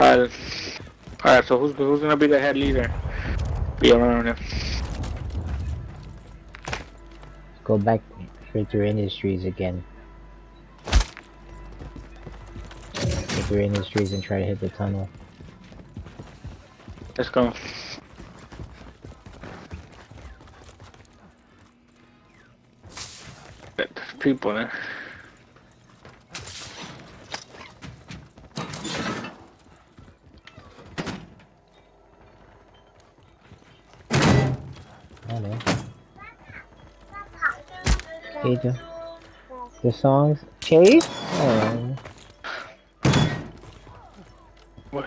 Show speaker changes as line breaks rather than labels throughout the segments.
Alright, alright. So who's who's gonna be the head leader? Be around him.
Go back Filter Industries again. Filter Industries and try to hit the tunnel.
Let's go. There's people there.
Hey, the songs Chase? Oh.
What?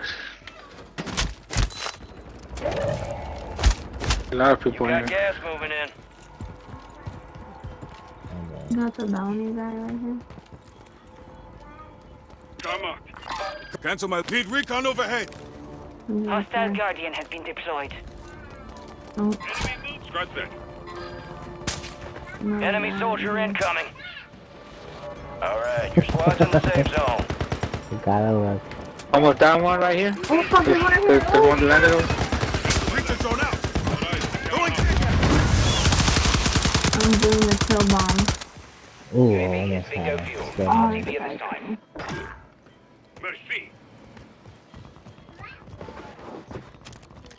A lot of people
You got
here.
gas moving in.
Got the bounty guy right here.
Come on. Cancel my lead recon overhead.
Hostile? Guardian has been deployed.
Oh,
Scratch that.
No,
Enemy soldier
mm.
incoming. Alright, your squad's in the safe zone.
You gotta look.
Almost down one right here.
Oh, fuck, there's
There's,
one right
there's,
here.
there's one landed on.
Breacher out.
I'm doing the kill bomb.
Ooh,
UAV
almost had it.
Oh,
had
UAV
it.
at this time.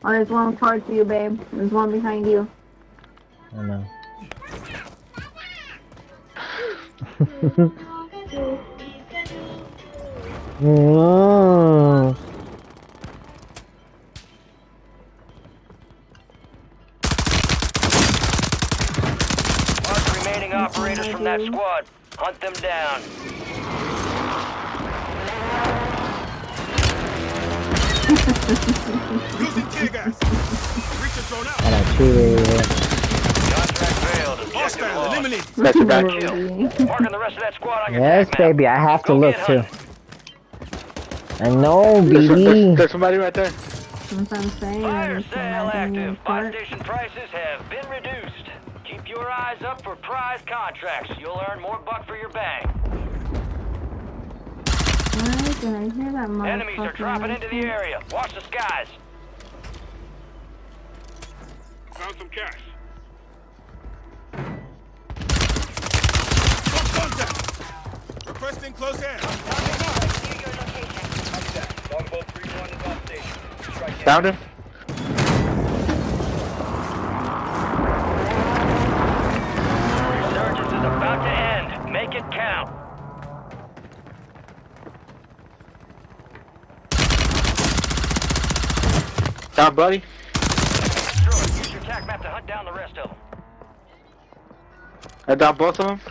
Oh, there's one towards you, babe. There's one behind you.
I know. Oh.
Remaining operators from that squad. Hunt them down.
Losing tear gas. Breacher drone out.
Got a two here.
Contract failed. Objective
Hostile
lost.
That's back.
Kill.
Marking the rest of that squad on your
Yes, baby, I have to look too. I know,
There's, there's,
baby.
there's somebody right there.
That's what I'm saying.
Fire sale active. Buy station prices have been reduced. Keep your eyes up for prize contracts. You'll earn more buck for your bang.
Why did I hear that motherfucker?
Enemies are dropping into the area. Watch the skies.
Found some cash. Requesting close air.
Longbow 3-1 is on station. Strike in.
Found him.
Resurgence is about to end. Make it count.
Down, buddy.
Destroy. Use your attack map to hunt down the rest of them.
I down both of them.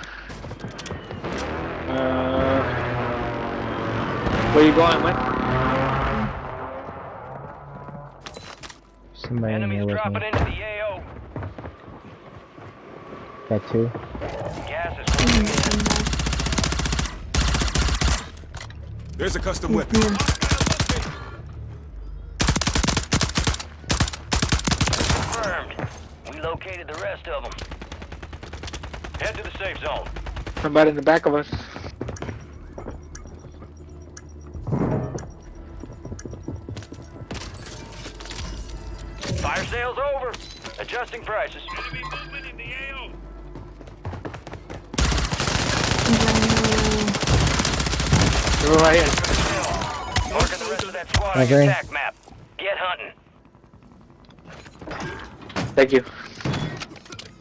Uh, where you going, man?
Somebody in
Enemies
here with
dropping
me.
into the AO.
Got two.
Gas is closing in.
There's a custom weapon.
Confirmed. We located the rest of them. Head to the safe zone.
Somebody in the back of us.
Adjusting prices.
Enemy movement in the AO.
They're right here.
Marking the rest of that squad on your attack map. Get hunting.
Thank you.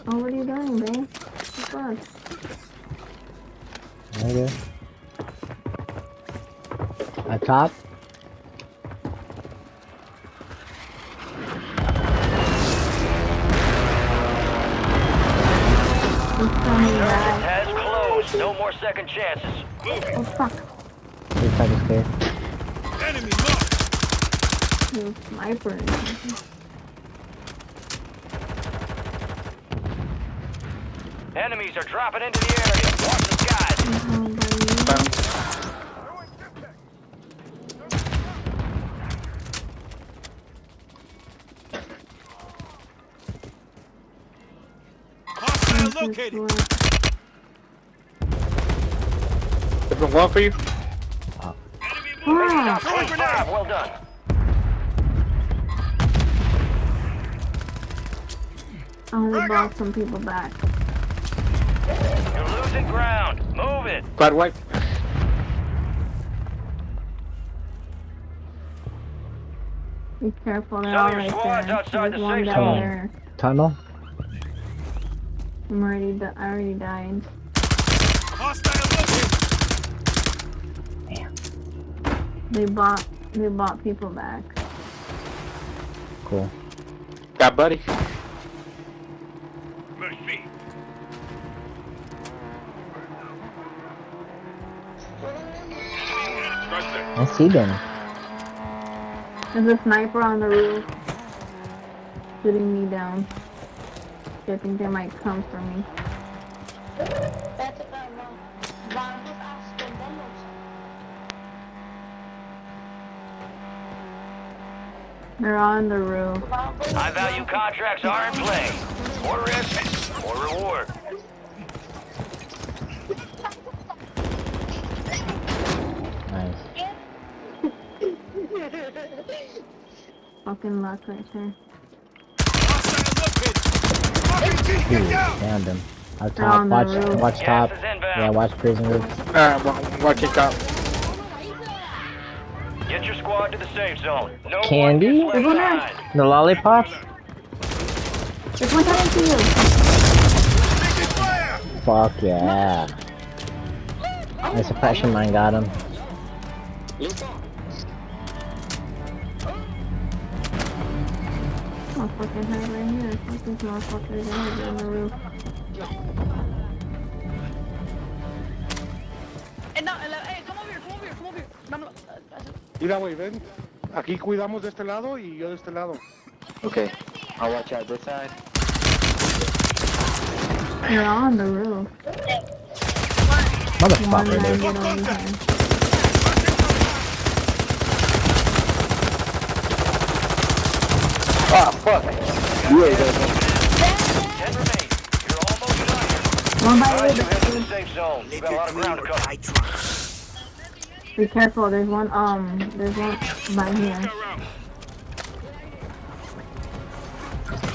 Oh, what are you doing, babe? What's up?
Okay. A top?
Has closed. No more second chances.
Oh, fuck.
This side is clear.
Sniper.
Enemies are dropping into the area. Watch the skies.
Located.
There's been one for you.
Enemy
Ah,
Top 25, well done.
I only brought some people back.
You're losing ground. Move it.
Squad wipe.
Be careful, they're
Some your
right
squad's
there.
outside
There's
the
one
safe
down
zone.
there.
Tunnel?
I'm already, di- I already died.
Hostile.
Damn.
They bought, they bought people back.
Cool.
Got buddy.
Merci. Trust
I see them.
There's a sniper on the roof. Shooting me down. I think they might come for me. They're on the roof.
High value contracts are in play. More risk, more reward.
Nice.
Fucking luck right there.
Hostile located. RPG,
Ooh,
get
him. Up top,
the
watch,
roof.
watch top. Yeah, watch prison roof.
Uh, wa- watching top.
Get your squad to the safe zone. No
Candy?
one gets
Over
left
there.
behind.
The lollipops?
There's one coming to you.
Fuck yeah. My suppression mine got him.
Motherfucking head right here. Fuck this motherfucker. He's on the roof.
No, la- come over here, come over here, come over here. Vamos, eh.
Mira, güey, ven. Aquí cuidamos de este lado y yo de este lado.
Okay, I'll watch out this side.
You're on the roof.
Motherfucker, dude.
get over here.
Ah, fuck! You ain't gonna
Ten remain. You're almost done here.
One by
Alright, you
you.
head the safe zone. You've got a lot of ground to cover.
Be careful. There's one. Um. There's one by here.
Around.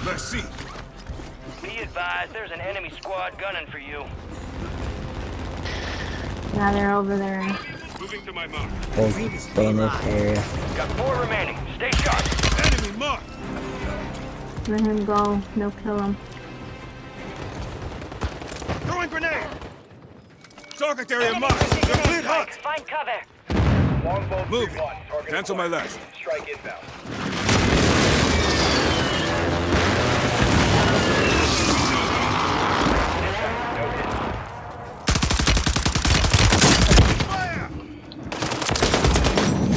Merci.
Be advised, there's an enemy squad gunning for you.
Yeah, they're over there.
Moving to my mark.
Stay, stay in this area.
Got four remaining. Stay sharp.
Enemy marked.
Let him go. They'll kill him.
Throwing grenade. Target area marked. Complete hot.
Find cover.
Move. Cancel my last. Fire.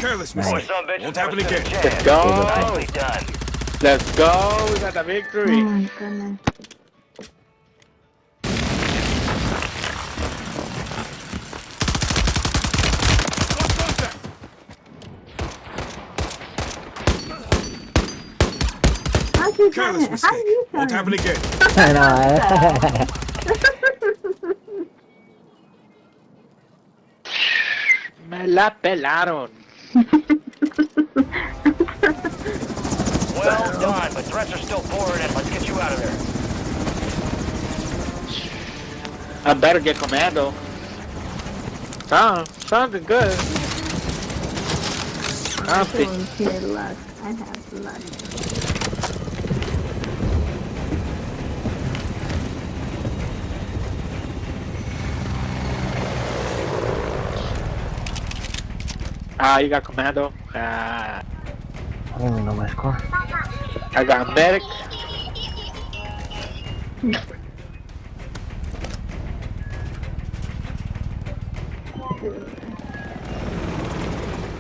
Careless
Boy,
mistake.
some bitch
Won't
never
happen
stood a
again.
chance.
Go.
Nicely done.
Let's go. We got the
Oh
victory.
my goodness.
Lost contact.
How'd you done
Careless
it?
mistake.
How did you
Won't
done
happen
it?
again.
I know.
Me la pelaron.
Well done, but threats are still pouring in. Let's get you out of there.
I better get commando. Sound, sounding good. I'm thi-
Showing pure luck. I have luck.
Ah, you got commando. Ah,
I don't even know my score.
I got medic.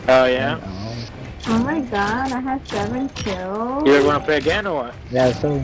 Oh yeah.
Oh my god, I have seven kills.
You wanna play again or what?
Yeah, so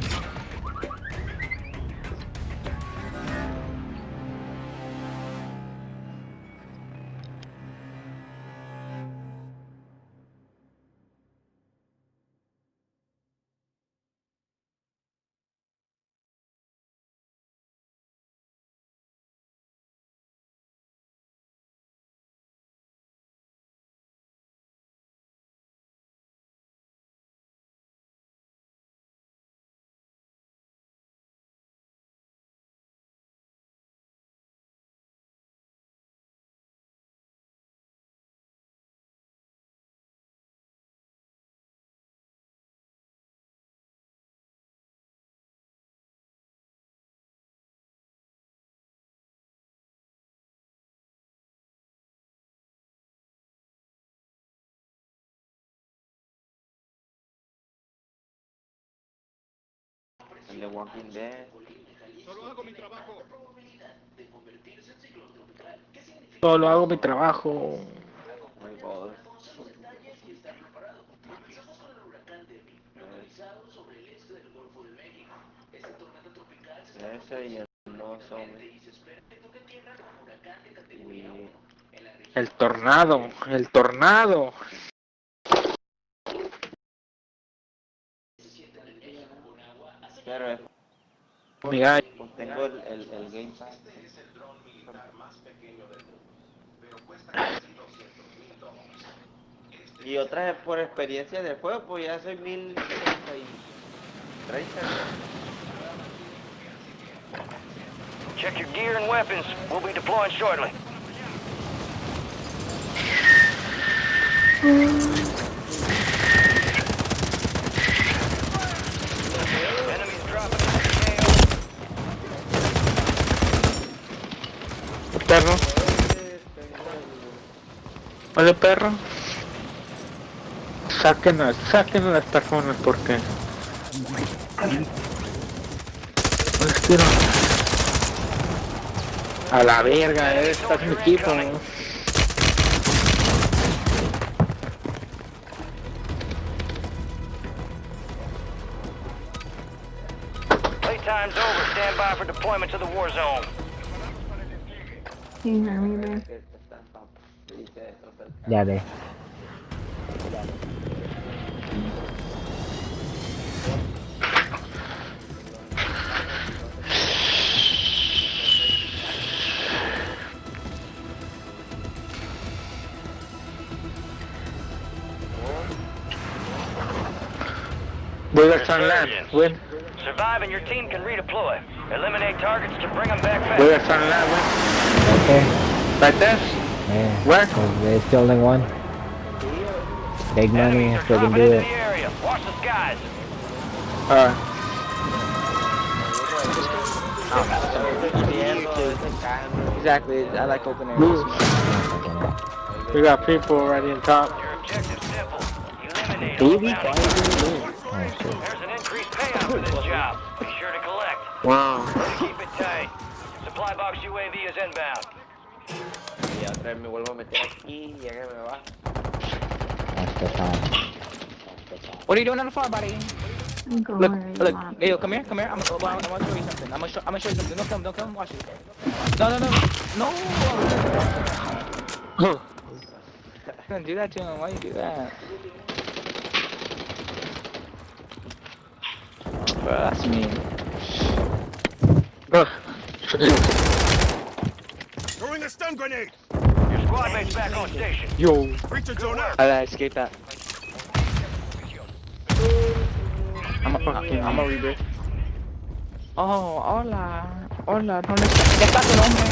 The Walking Dead.
Solo hago mi trabajo.
Solo hago mi trabajo.
My God. Ese y el no zombie. Y
El tornado, el tornado.
Pero es
Mi gallo.
pues tengo el, el, el Game Pass. Y otra vez por experiencia del juego, pues ya soy mil treinta.
Check your gear and weapons. We'll be deploying shortly.
Oye, perro. Saquen a, saquen a las personas porque. A la verga, eh, estás mi equipo.
Playtime's over. Stand by for deployment to the war zone.
There?
Ya ve.
Voy a estar land. Win.
Survive and your team can redeploy. Eliminate targets to bring them back
Voy a
fast.
estar land. Win.
Okay.
Like this.
Yeah.
Where?
So they're still in one. Big money if
are
they can do it.
the area. Watch the skies.
Alright. Oh.
Exactly. I like open air.
We got people already in top.
Your objective's simple. Eliminate
Baby. Oh shit.
There's an increased payout for this job. Be sure to collect.
Wow.
Keep it tight. Supply box UAV is inbound.
Y otra vez me vuelvo a meter aquí y ya que me va.
That's the time.
What are you doing on the far, buddy?
I'm
Look, look. Hey, yo, come here, come here. I'm, I'm, I'm gonna show you something. I'm gonna show, I'm gonna show you something. Don't come, don't come. Watch it. No, no, no, no. Don't do that to him. Why you do that? Bro, that's mean.
Ugh.
Throwing a stun grenade.
Your squad mate's back on station.
Yo.
Breach of zone out.
How did I escape that? I'm a, I'm a rebirth. Oh, hola. Hola, ¿dónde está? ¿Qué está tu nombre?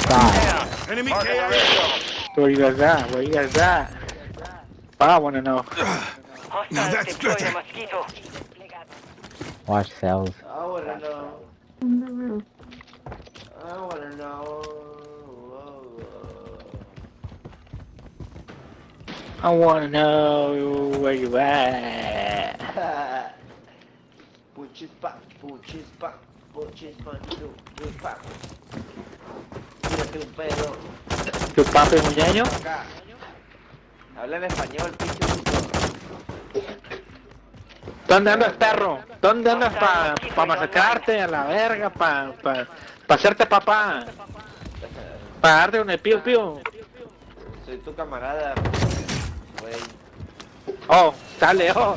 Stop.
Enemy
the
KIA.
rest of
Where you guys at? Where you guys at? I wanna know.
them. Hostiles
that's
deployed
better.
Watch cells.
I wanna know.
On the roof.
I wanna know.
I wanna know where you at.
Puchis pa, puchis pa, puchis pa, chu, chu pa. Tírate un pedo
¿Tu papi muñeño?
acá. Habla en español, pinche.
¿Dónde andas, perro? ¿Dónde andas para pa masacrarte a la verga? ¿Para pa, pa hacerte papá? ¿Para darte un pío pío?
Soy tu camarada, güey.
Oh, sale, oh.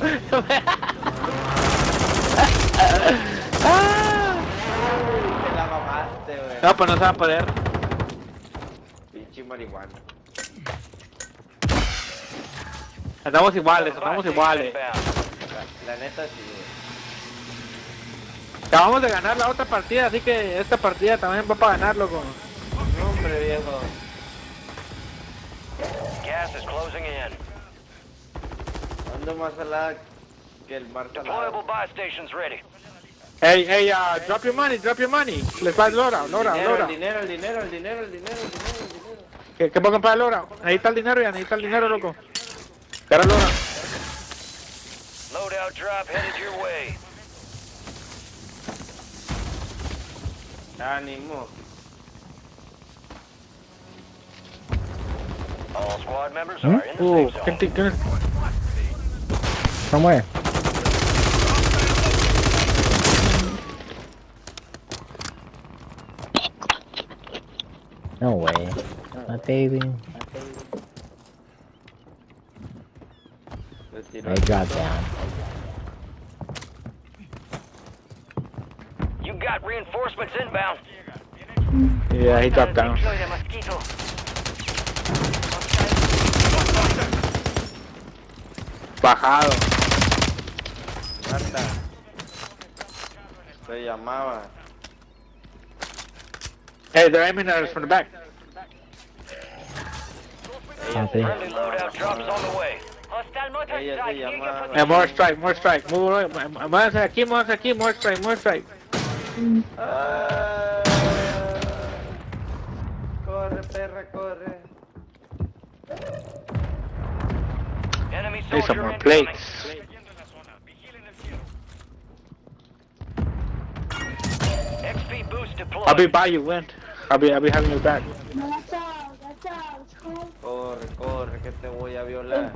Ah.
Te la mamaste, güey.
No, pues no se va a poder.
Pinche marihuana.
Estamos iguales, estamos
Supply
iguales.
la neta sí, güey.
Acabamos de ganar la otra partida, así que esta partida también va para ganar, loco.
No, hombre, viejo.
Gas is closing in.
Ando más salada que el mar
Deployable buy stations ready.
Hey, hey, uh, drop your money, drop your money. Les va el Lora, Lora,
Dinero,
Lora.
el dinero, el dinero, el dinero, el dinero, el dinero, el dinero.
¿Qué, qué comprar el Lora? Necesita el dinero ya, necesita el dinero, loco. Cara Lora.
Loadout drop headed your way.
Ánimo.
All squad members
Hmm?
are in the
Oh,
safe
gente,
zone.
¿Qué?
From where? No way. My baby.
Le tiro
They dropped down.
You got reinforcements inbound.
Yeah, he dropped down. Bajado.
Marta. Se llamaba.
Hey, they're aiming at us from the back.
Copy.
Friendly loadout drops on the way.
Hostile mortar
Ella se
strike. Near your
llamaba.
Eh, more strike, more strike. Move away. Muévanse aquí, muévanse aquí, more strike, more strike.
Ah.
Plates.
XP boost deployed.
I'll be by you, Wind. I'll be, I'll be having your back.
No, that's all. That's all. It's cool.
Corre, corre, que te voy a violar.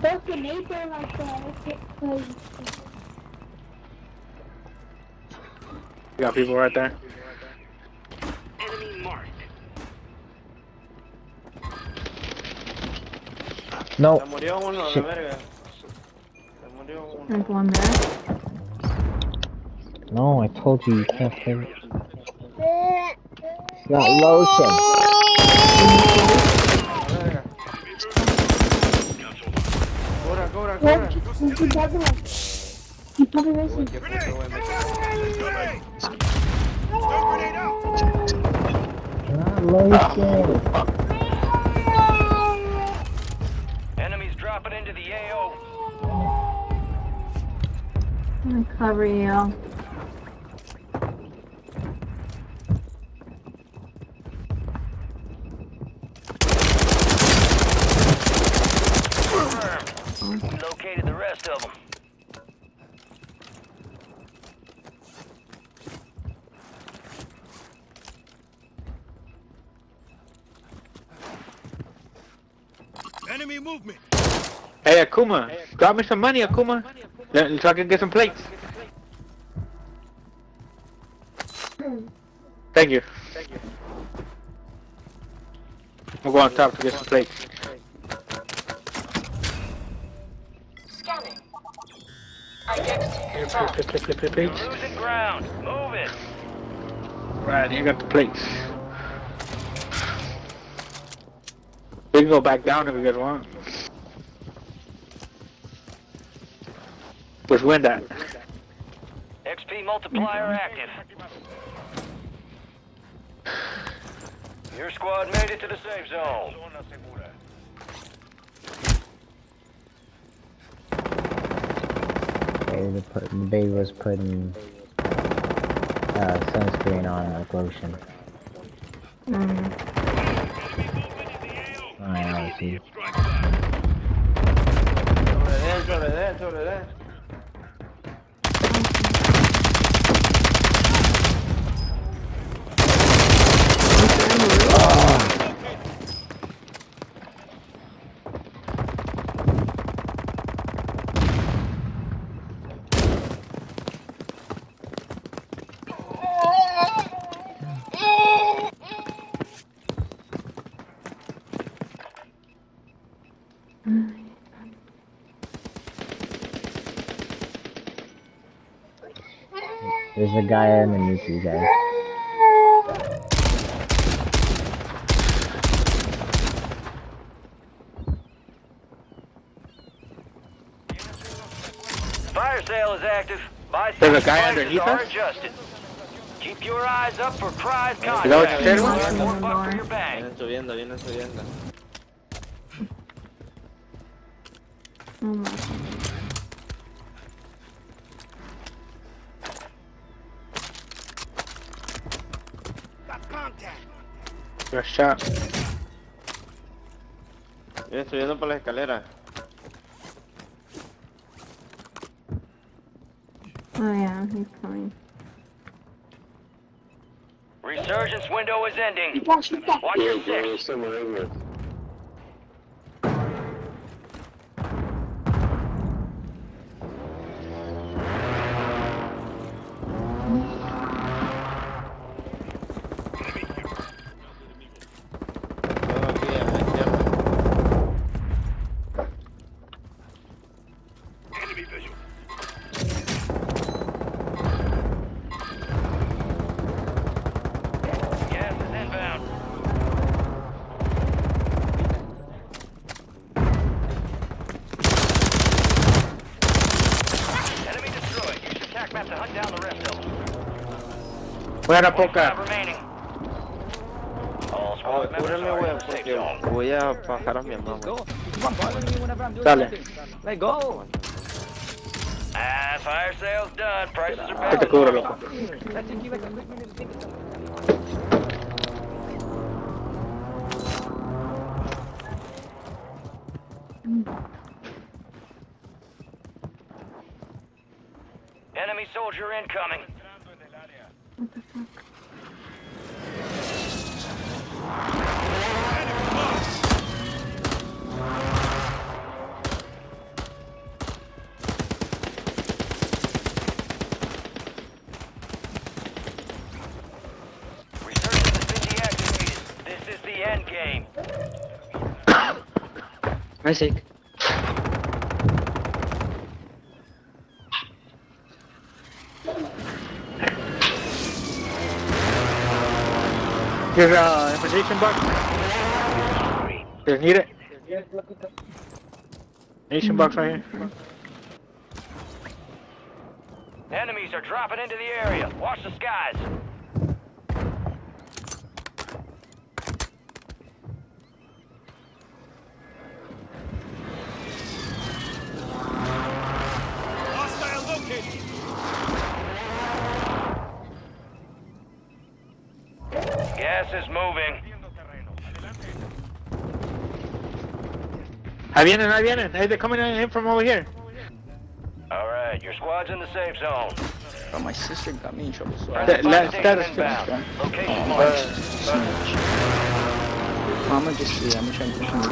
Don't get neighbor like that. It's.
You got people right there.
No.
Se murió uno, la verga. Se murió uno.
There's one there.
No, I told you you can't play. It's got lotion.
La verga. Cobra, cobra,
What?
cobra.
Keep keep bugging him. Keep bugging
Uy,
racing.
qué puto
I'm gonna cover you.
Confirmed. We located the rest of them.
Enemy movement!
Hey, Akuma, grab me some money, Akuma. Let- So I can get some plates. Thank you. We'll go on top to get some plates. Plate, plate, plate, plate, plate, plate.
Losing ground. Move it.
Right, you got the plates. We can go back down if we get one. Where's wind at?
XP multiplier active. Your squad made it to the safe zone.
Baby, put, the baby was putting uh, sunscreen on like lotion.
Mm.
I see.
Sobre de él, sobre de él,
There's a guy underneath you guys.
Fire sale is active. Buy
There's a guy
prices
underneath
are
us?
adjusted. Keep your eyes up for prize
that what you
contracts.
said?
Earn more
Vienen subiendo por la escalera.
Oh yeah, he's coming.
Resurgence window is ending.
Watch it back.
Watch your six.
Buena
25
poca.
remaining. All
Oh,
squad members
cúrame,
are in
weón,
the safe
porque
zone.
voy a bajar a mi mamá.
Go. Come on, follow me whenever I'm doing
Dale.
something. Like, go.
Ah, fire sales done. Prices are
Que
back.
te cubro, loco.
Let's just give it a quick minute to think of something.
Enemy soldier incoming.
Isaac.
Here's uh, ammunition box. Just need it. Ammunition box right here.
Enemies are dropping into the area. Watch the skies. Gas is moving.
Ahí vienen, ahí vienen. Hey, they're coming in from over here.
All right, your squad's in the safe zone.
Oh, my sister got me in trouble. So
Friendly
That-
fire
last
station inbound. Location
Oh,
marked.
I'm gonna just see. I'm gonna try and push him to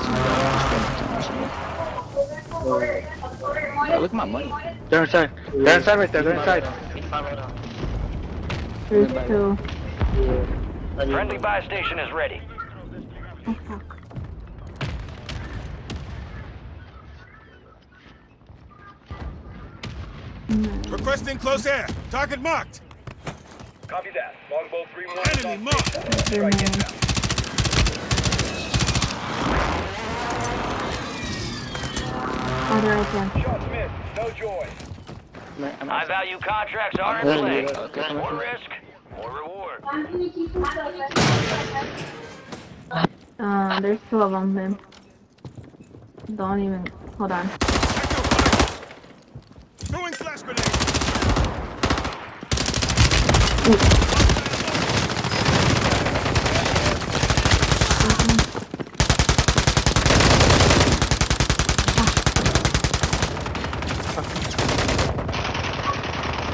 Yeah, look at my money.
They're inside. They're inside right there. They're inside.
There's two.
Friendly buy station is ready.
Oh, fuck.
Requesting close air. Target marked.
Copy that. Longbow 3-1.
Enemy marked.
They're mine. Oh, they're right.
Shots missed. No joy.
I'm
High value contracts are in play. More risk, more reward.
Uh, there's two of them then. Don't even, hold on.
Throwing flash grenade.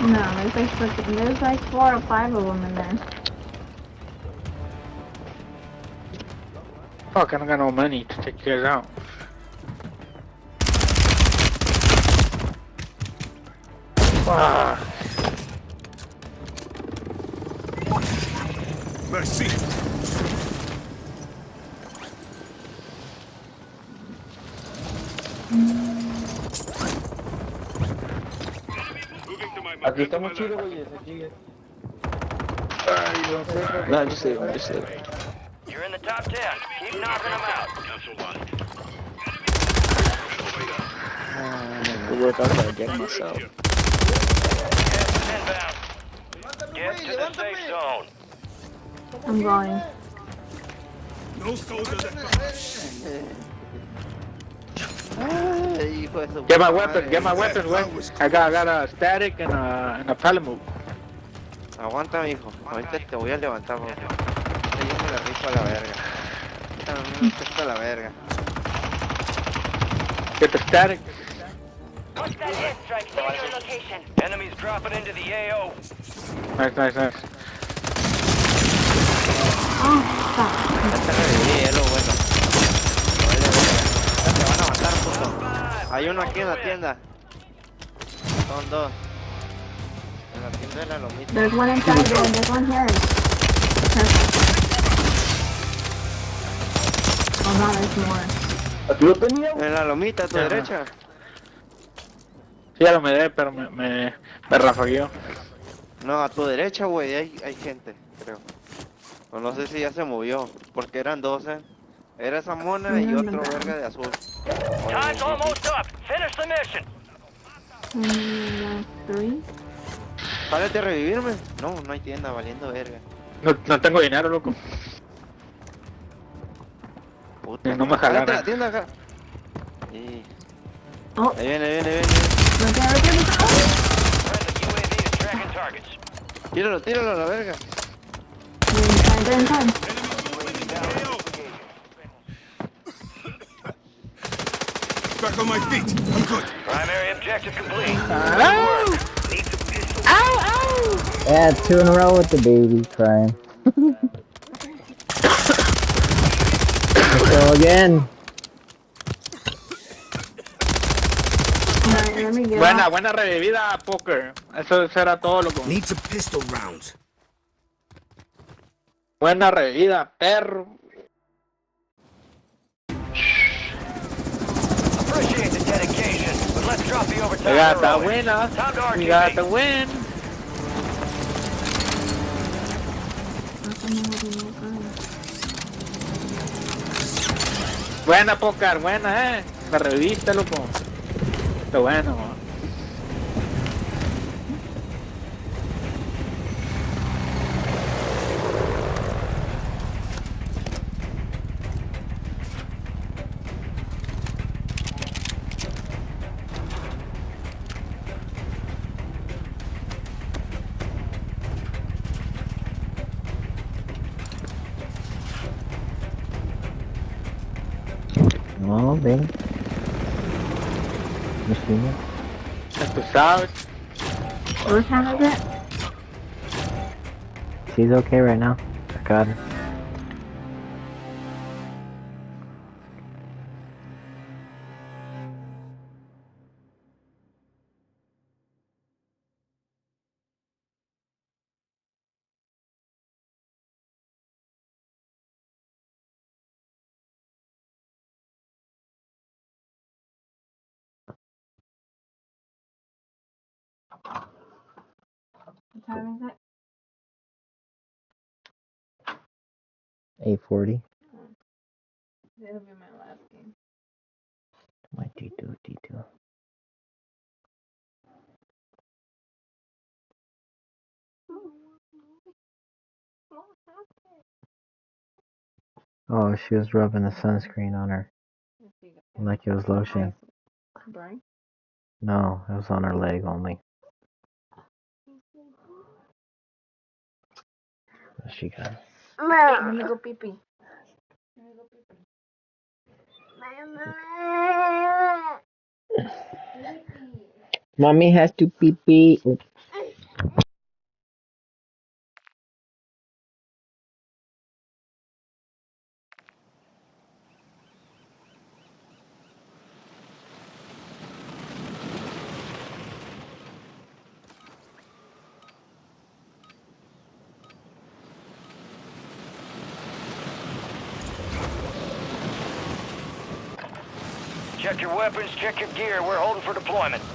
No, there's like, freaking- there's like four or five of them in there.
Fuck, I don't got no money to take you guys out. Fuck.
Merci.
Aquí está muy chido, güey. Aquí.
No, just leave him. Just leave him.
You're in the top 10. Keep knocking them out.
The work I gotta get myself.
Gas is inbound. Get to the safe zone.
I'm going.
No soldiers at
Ay, hijo
Get my weapon, get my weapon, güey. I got, I got a static and a, and a pallet move.
Aguanta, mijo. Ahorita te voy a levantar, bro. Ahorita yo me la rifo a la verga. Ahorita no me gusta la verga.
Get the static.
What's that airstrike? Near your location. Enemies dropping into the AO.
Nice, nice, nice.
Oh, stop.
Ya te reviví, es lo bueno. Vale, verga. Ya te van a matar, puto. Hay uno aquí en la tienda. Son dos. En la tienda de la lomita.
There's one inside there, there's one here. Perfect. Oh no, there's more.
Aquí lo tenía.
En la lomita a tu
Ajá.
derecha.
Sí, ya lo me dé, pero me, me, me rafagueó.
No, a tu derecha, güey, hay, hay gente, creo. O no sé si ya se movió, porque eran 12. Era esa mona y otro verga de azul.
Time's almost up. Finish the mission.
Mm, three.
Párate a revivirme. No, no hay tienda, valiendo verga.
No, no tengo dinero, loco.
Puta.
No me jalaron.
la tienda acá. Y...
Oh.
Ahí viene, ahí viene, ahí viene.
Targets.
Tíralo, tíralo a la verga.
Back on my feet. I'm good.
Primary objective complete.
¡Au! ¡Au, au!
Yeah, two in a row with the baby crying. Let's go again.
Alright, let me get
Buena, buena revivida, Poker. Eso, eso era todo, loco.
Need some pistol rounds.
Buena revivida, perro.
Appreciate the dedication, but let's drop the overtime
We got the
heroics.
winner. We got the win. Buena, Poker, buena, eh. La reviviste, loco. Qué bueno. Ya tú sabes.
What time is it?
She's okay right now. I got her. 840.
It'll be my last game.
My D2, D2. Oh, she was rubbing the sunscreen on her. Like it was lotion. No, it was on her leg only. What she got?
Let me go pee pee.
Mommy has to pee pee.
Check your weapons, check your gear. We're holding for deployment.